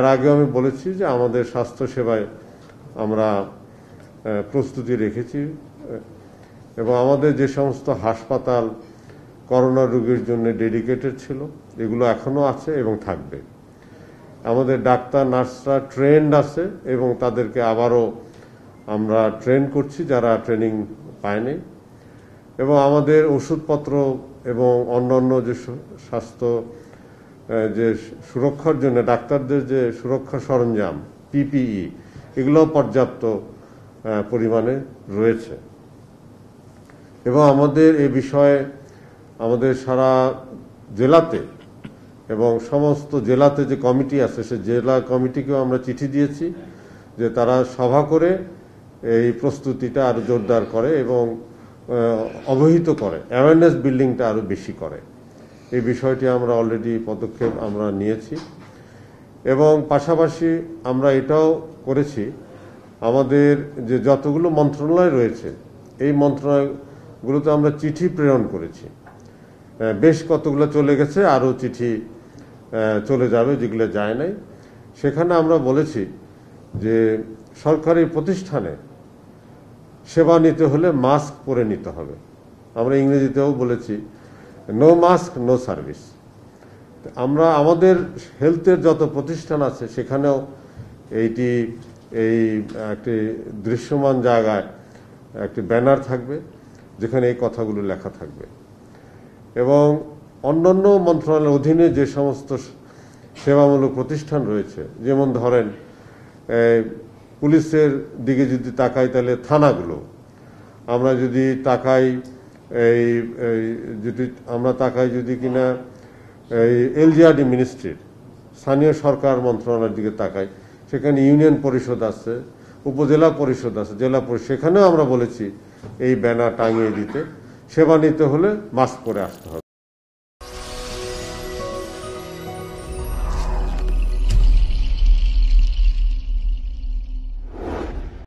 এর আগেও আমি বলেছি যে আমাদের স্বাস্থ্য সেবায় আমরা প্রস্তুতি রেখেছি এবং আমাদের যে সমস্ত হাসপাতাল করোনা রোগীর জন্য ডেডিকেটেড ছিল, এগুলো এখনও আছে এবং থাকবে। আমাদের ডাক্তার, নার্সরা ট্রেন্ড আছে এবং তাদেরকে আবারও আমরা ট্রেন করছি যারা ট্রেনিং পায়নি। এবং আমাদের ওষুধপত্র এবং অন্যান্য যে স্বাস্থ্য যে সুরক্ষার জন্য, ডাক্তারদের যে সুরক্ষা সরঞ্জাম, পিপিই এগুলো পর্যাপ্ত পরিমাণে রয়েছে। এবং আমাদের এ বিষয়ে আমাদের সারা জেলাতে এবং সমস্ত জেলাতে যে কমিটি আছে, সে জেলা কমিটিকেও আমরা চিঠি দিয়েছি যে তারা সভা করে এই প্রস্তুতিটা আরও জোরদার করে এবং অবহিত করে অ্যাওয়ারনেস বিল্ডিংটা আরও বেশি করে। এই বিষয়টি আমরা অলরেডি পদক্ষেপ আমরা নিয়েছি। এবং পাশাপাশি আমরা এটাও করেছি, আমাদের যে যতগুলো মন্ত্রণালয় রয়েছে, এই মন্ত্রণালয়গুলোতে আমরা চিঠি প্রেরণ করেছি। বেশ কতগুলো চলে গেছে, আরও চিঠি চলে যাবে, যেগুলো যায় নাই। সেখানে আমরা বলেছি যে সরকারি প্রতিষ্ঠানে সেবা নিতে হলে মাস্ক পরে নিতে হবে। আমরা ইংরেজিতেও বলেছি নো মাস্ক নো সার্ভিস আমরা আমাদের হেলথের যত প্রতিষ্ঠান আছে, সেখানেও এইটি, এই একটি দৃশ্যমান জায়গায় একটি ব্যানার থাকবে, যেখানে এই কথাগুলো লেখা থাকবে। এবং অন্যান্য মন্ত্রণালয়ের অধীনে যে সমস্ত সেবামূলক প্রতিষ্ঠান রয়েছে, যেমন ধরেন পুলিশের দিকে যদি তাকাই, তাহলে থানাগুলো। আমরা যদি তাকাই এই যদি আমরা তাকাই যদি কিনা, এই এলজিআরডি মিনিস্ট্রির, স্থানীয় সরকার মন্ত্রণালয়ের দিকে তাকাই, সেখানে ইউনিয়ন পরিষদ আছে, উপজেলা পরিষদ আছে, জেলা পরিষদ সেখানেও আমরা বলেছি এই ব্যানার টাঙিয়ে দিতে, সেবা নিতে হলে মাস্ক পরে আসতে হবে।